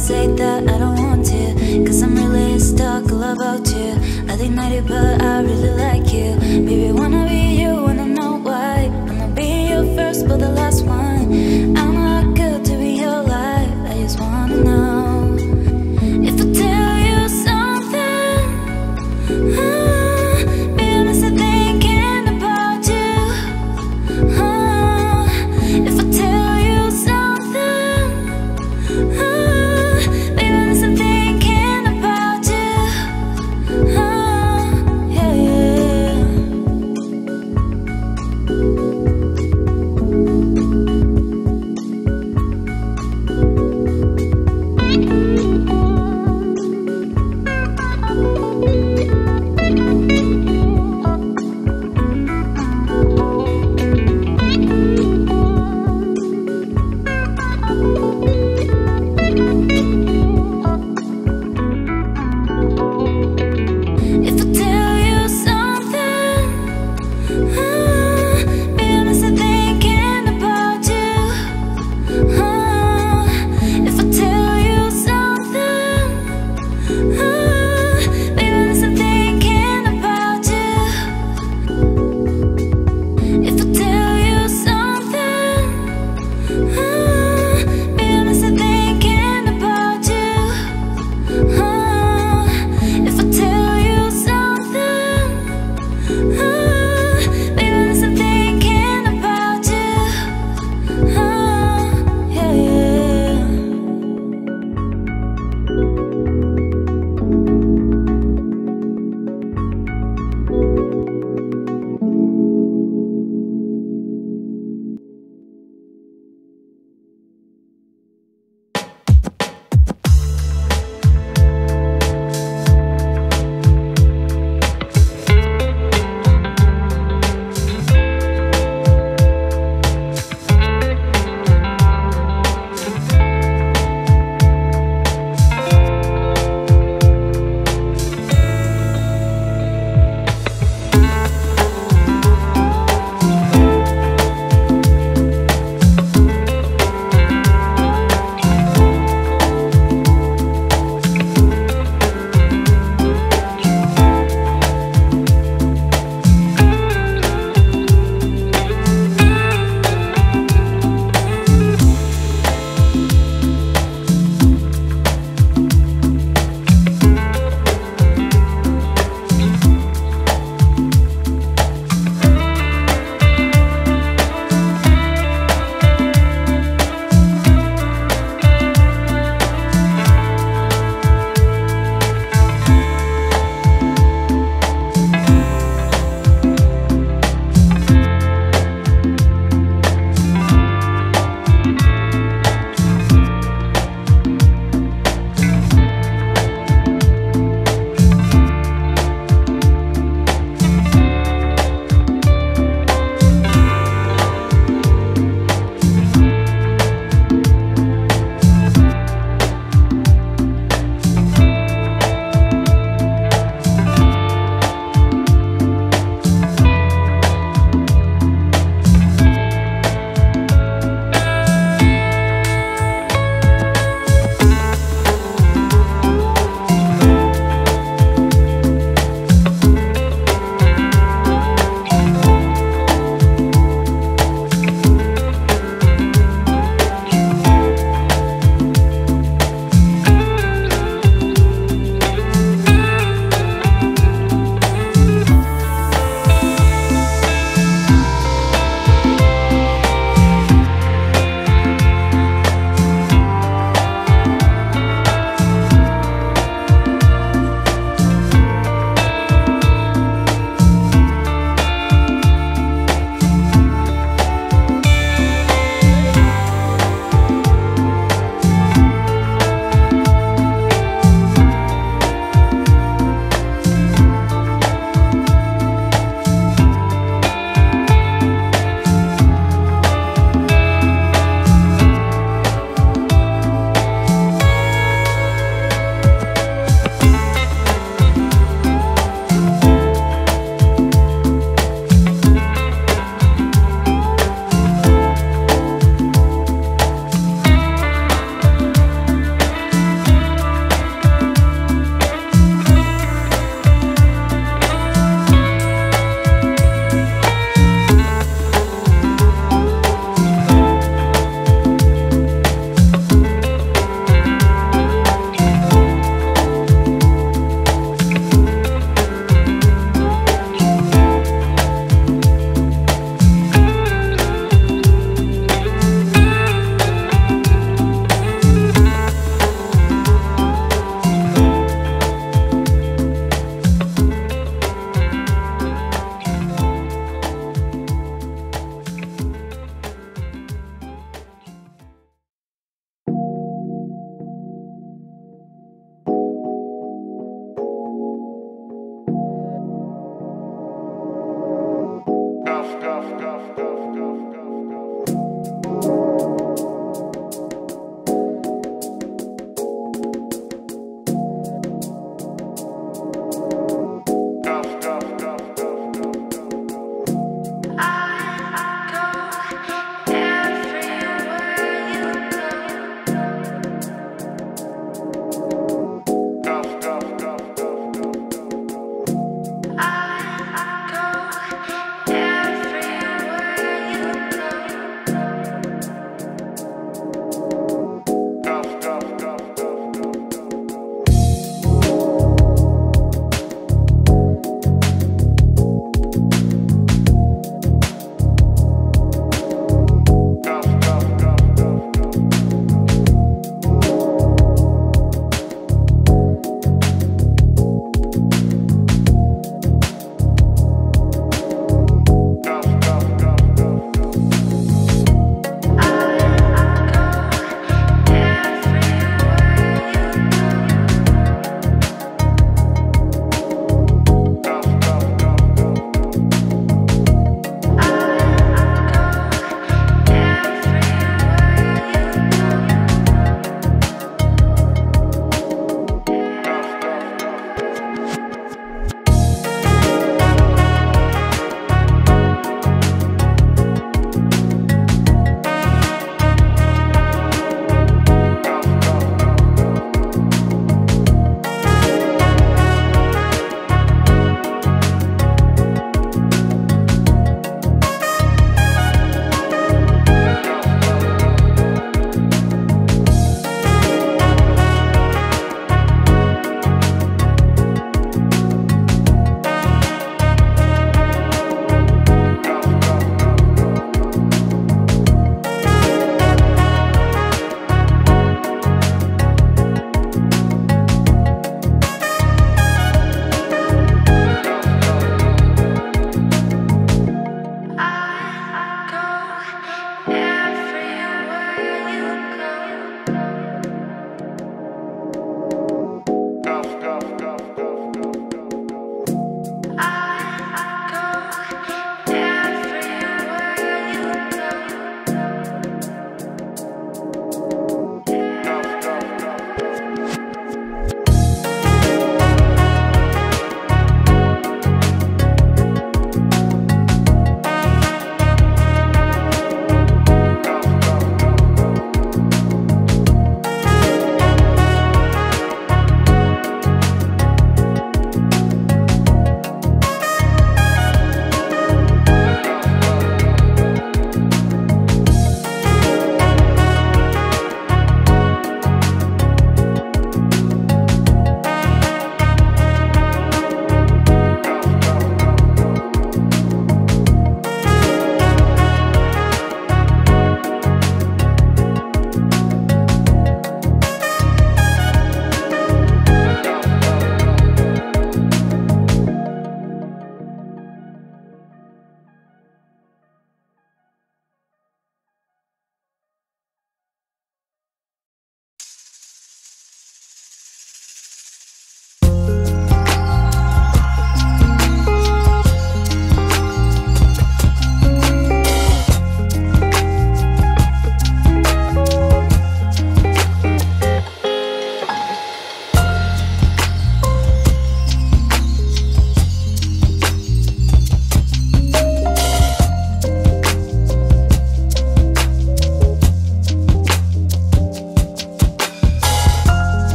say that I don't want to Cause I'm really stuck all about you. I deny it but I really like you. Baby wanna be you wanna know why. Wanna be your first but the last one.